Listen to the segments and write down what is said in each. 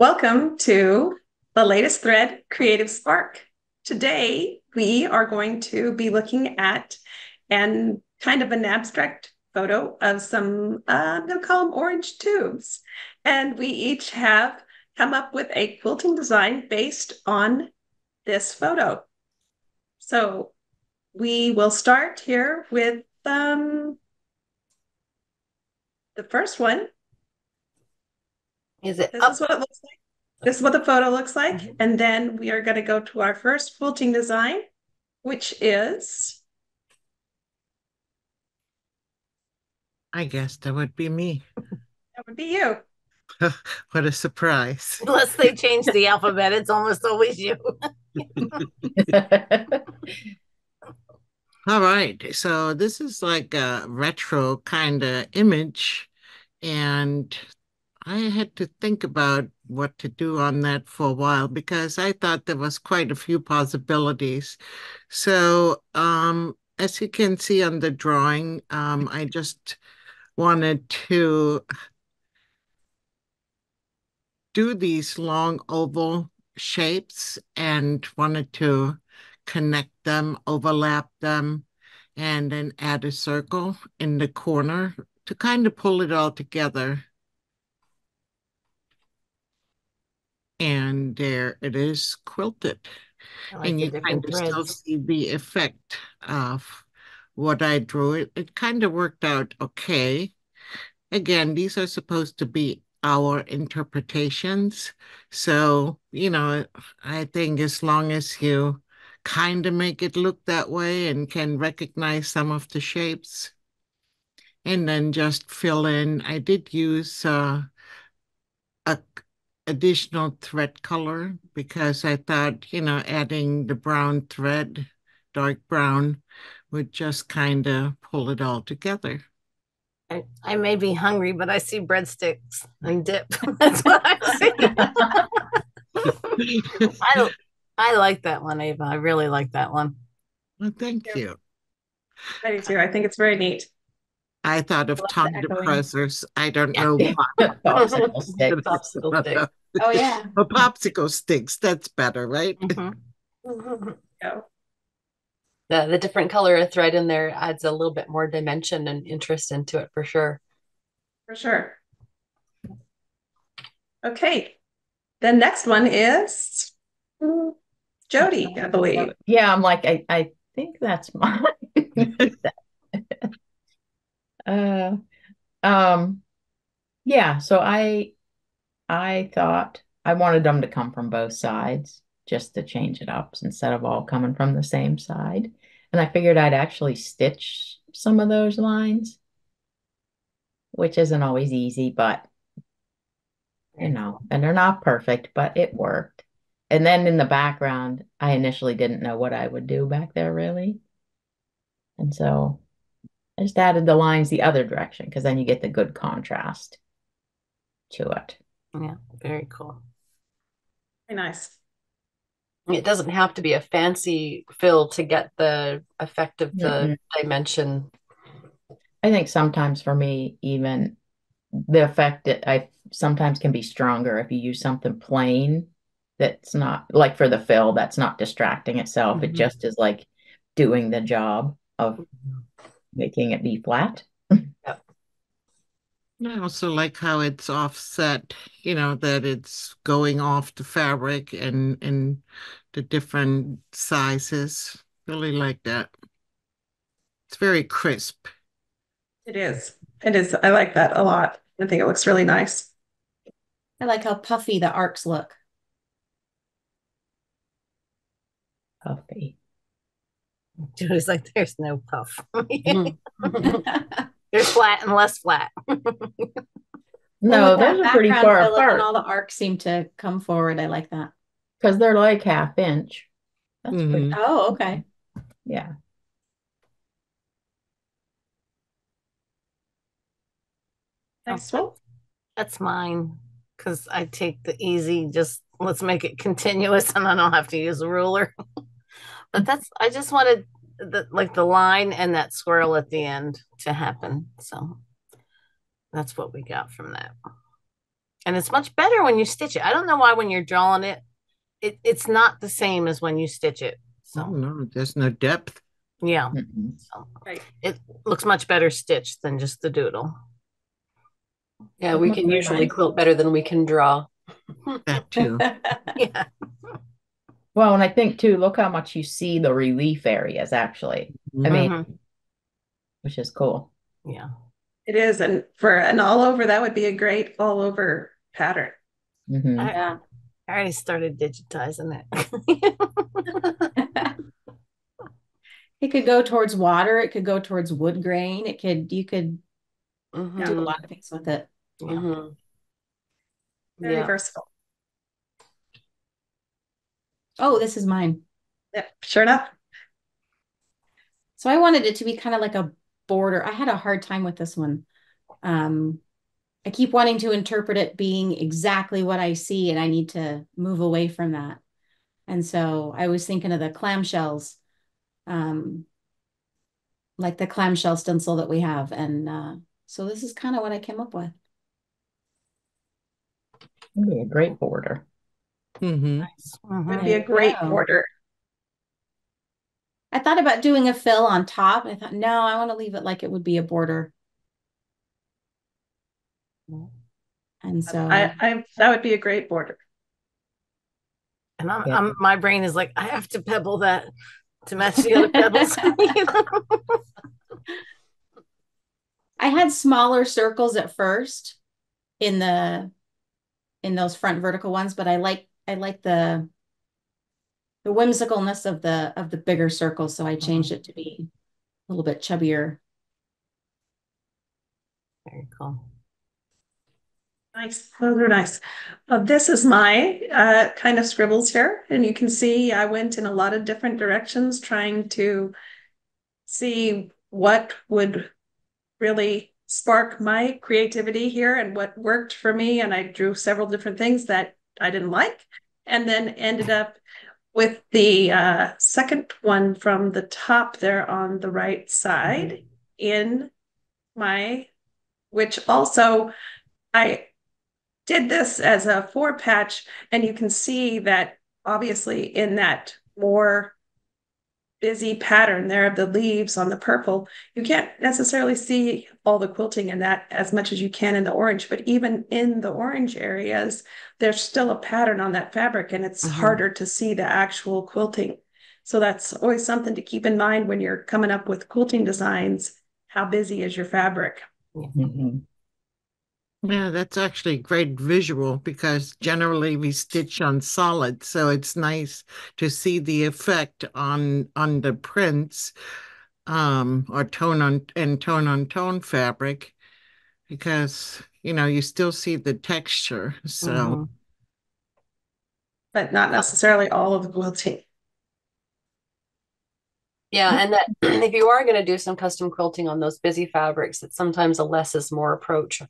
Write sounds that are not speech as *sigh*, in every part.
Welcome to the latest thread, Creative Spark. Today, we are going to be looking at and kind of an abstract photo of some, uh, to call them orange tubes. And we each have come up with a quilting design based on this photo. So we will start here with um, the first one. Is it This up? is what it looks like. This is what the photo looks like. Mm-hmm. And then we are going to go to our first quilting design, which is I guess that would be me. that would be you. *laughs* What a surprise. *laughs* Unless they change the alphabet, it's almost always you. *laughs* All right. So this is like a retro kind of image. And I had to think about what to do on that for a while because I thought there was quite a few possibilities. So, um, as you can see on the drawing, um, I just wanted to do these long oval shapes and wanted to connect them, overlap them, and then add a circle in the corner to kind of pull it all together. And there it is quilted. And you kind of still see the effect of what I drew. It, it kind of worked out okay. Again, these are supposed to be our interpretations. So, you know, I think as long as you kind of make it look that way and can recognize some of the shapes, and then just fill in. I did use uh, a additional thread color because I thought, you know, adding the brown thread, dark brown, would just kind of pull it all together. I, I may be hungry, but I see breadsticks and dip. *laughs* That's what I see. I, I like that one, Ava. I really like that one. Well, thank you. I do too. I think it's very neat. I thought of Love the tongue depressors. I don't Yeah. know *laughs* why. Popsicle stick. Popsicle *laughs* stick. Oh *laughs* yeah. Well, popsicle sticks, that's better, right? *laughs* *laughs* Mhm. So, the the different color of thread in there adds a little bit more dimension and interest into it for sure. for sure. Okay. The next one is Jody, I believe. Yeah, I'm like, I, I think that's mine. Uh, um, yeah, so I I thought I wanted them to come from both sides just to change it up instead of all coming from the same side. And I figured I'd actually stitch some of those lines, which isn't always easy, but you know, and they're not perfect, but it worked. And then in the background, I initially didn't know what I would do back there really. And so I just added the lines the other direction because then you get the good contrast to it. Yeah, very cool. Very nice. It doesn't have to be a fancy fill to get the effect of the Mhm. dimension. I think sometimes for me, even the effect that I sometimes can be stronger if you use something plain that's not like for the fill, that's not distracting itself. It Mhm. just is like doing the job of making it be flat. I also like how it's offset, you know, that it's going off the fabric and and the different sizes. Really like that. It's very crisp. It is. It is. I like that a lot. I think it looks really nice. I like how puffy the arcs look. Puffy. *laughs* Jody's like, there's no puff. Mm. *laughs* *laughs* There's flat and less flat. *laughs* No, with that those are pretty far apart. and all the arcs seem to come forward. I like that. because they're like half inch. That's pretty, Mhm. Oh, okay. yeah. Next one. That's mine. Because I take the easy, just let's make it continuous and I don't have to use a ruler. *laughs* but that's, I just wanted the, like the line and that swirl at the end to happen. So that's what we got from that. and it's much better when you stitch it. I don't know why when you're drawing it, it it's not the same as when you stitch it. Oh, So no, there's no depth. yeah, Mhm. so Right. it looks much better stitched than just the doodle. Yeah, we can usually quilt better than we can draw. That too. *laughs* Yeah, Well, and I think too, look how much you see the relief areas actually, I mean, which is cool. yeah. It is, and for an all over, that would be a great all over pattern. Mhm. I, Yeah. I already started digitizing it. *laughs* It could go towards water, it could go towards wood grain, it could you could do a lot of things with it. mhm. Very Yeah. versatile. Oh, this is mine. Yeah, sure enough. So I wanted it to be kind of like a border. I had a hard time with this one. Um, I keep wanting to interpret it being exactly what I see, and I need to move away from that. And so I was thinking of the clamshells, um, like the clamshell stencil that we have. And uh, so this is kind of what I came up with. It'd be a great border. Hmm Nice. Would Mhm. be a great Yeah. border. I thought about doing a fill on top. I thought, no, I want to leave it like it would be a border. And so I, I that would be a great border. And I'm, Yeah. I'm my brain is like, I have to pebble that to match the other pebbles. *laughs* *laughs* I had smaller circles at first in the in those front vertical ones, but I like I like the the whimsicalness of the of the bigger circles, so I changed it to be a little bit chubbier. Very cool. Nice, those are nice. Uh, this is my uh, kind of scribbles here, and you can see I went in a lot of different directions trying to see what would really spark my creativity here and what worked for me. And I drew several different things that I didn't like, and then ended up with the uh, second one from the top there on the right side in my, which also I did this as a four patch, and you can see that obviously in that more busy pattern there of the leaves on the purple, you can't necessarily see all the quilting in that as much as you can in the orange, but even in the orange areas, there's still a pattern on that fabric and it's Mhm. harder to see the actual quilting. So that's always something to keep in mind when you're coming up with quilting designs. How busy is your fabric? Mhm. Yeah, that's actually a great visual because generally we stitch on solid, so it's nice to see the effect on on the prints, um, or tone on and tone on tone fabric, because you know you still see the texture. So Mhm. But not necessarily all of the quilting. Yeah, and that if you are going to do some custom quilting on those busy fabrics, that sometimes a less is more approach.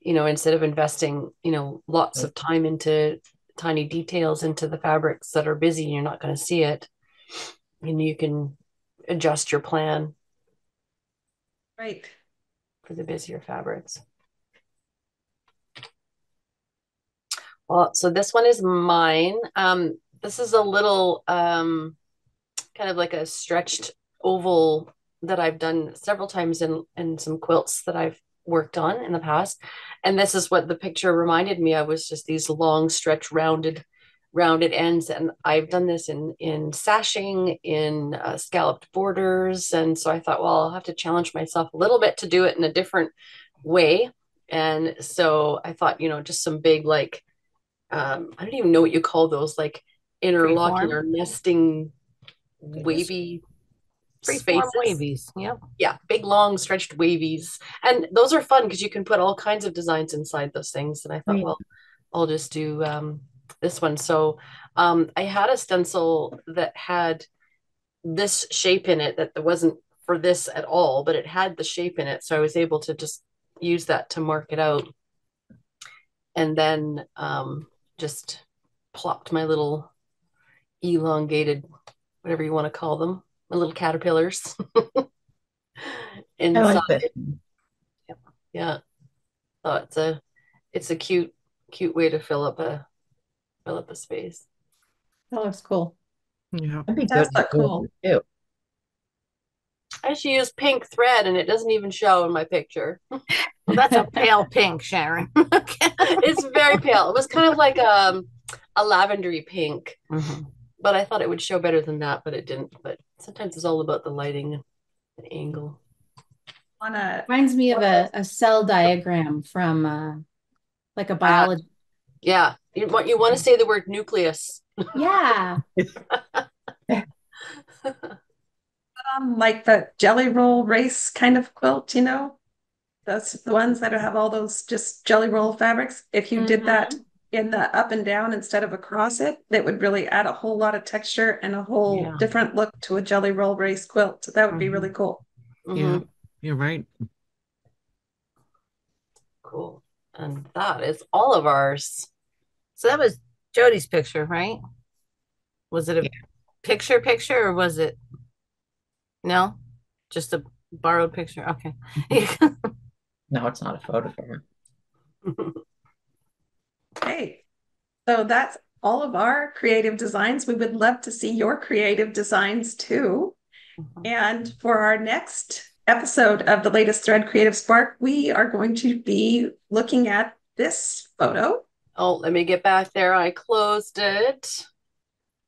You know, instead of investing, you know, lots of time into tiny details into the fabrics that are busy, you're not going to see it. And you can adjust your plan Right. for the busier fabrics. Well, so this one is mine. Um, this is a little um, kind of like a stretched oval that I've done several times in in some quilts that I've worked on in the past. And this is what the picture reminded me of was just these long stretch rounded rounded ends. And I've done this in in sashing in uh, scalloped borders. And so I thought well I'll have to challenge myself a little bit to do it in a different way. And so I thought you know just some big like um I don't even know what you call those like interlocking or nesting wavy Freeform spaces wavies. Yep. yeah, big long stretched wavies. And those are fun because you can put all kinds of designs inside those things. And I thought, Right. well, I'll just do um, this one. So um, I had a stencil that had this shape in it that wasn't for this at all, but it had the shape in it. So I was able to just use that to mark it out. And then um, just plopped my little elongated, whatever you want to call them, my little caterpillars *laughs* I inside. like this. Yeah. Oh, it's a it's a cute cute way to fill up a fill up a space. That looks cool. Yeah. That'd be Does good. cool. Too. I actually use pink thread and it doesn't even show in my picture. Well, *laughs* that's a pale pink, Sharon. *laughs* it's very pale. It was kind of like um a lavendery pink, Mhm. but I thought it would show better than that, but it didn't. But sometimes it's all about the lighting and angle. On a Reminds me of a, a cell diagram from uh like a biology. Yeah, you want you want to say the word nucleus. yeah. *laughs* um, like the jelly roll race kind of quilt, you know, those the ones that have all those just jelly roll fabrics. If you did that in the up and down instead of across it, that would really add a whole lot of texture and a whole Yeah. different look to a jelly roll race quilt. So that would be Mhm. really cool. Mhm, Yeah. You're right. Cool. And that is all of ours. So that was Jody's picture, right? Was it a Yeah. picture picture or was it no? Just a borrowed picture. Okay. *laughs* *laughs* No, it's not a photo of her. *laughs* Okay. So that's all of our creative designs. We would love to see your creative designs too. Mm-hmm. And for our next episode of the latest Thread Creative Spark, we are going to be looking at this photo. Oh, let me get back there. I closed it.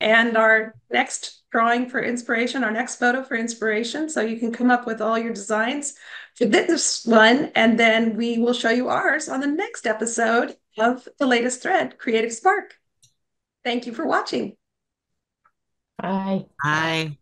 And our next drawing for inspiration, our next photo for inspiration. So you can come up with all your designs for this one, and then we will show you ours on the next episode of the latest thread, Creative Spark. Thank you for watching. Bye. Bye.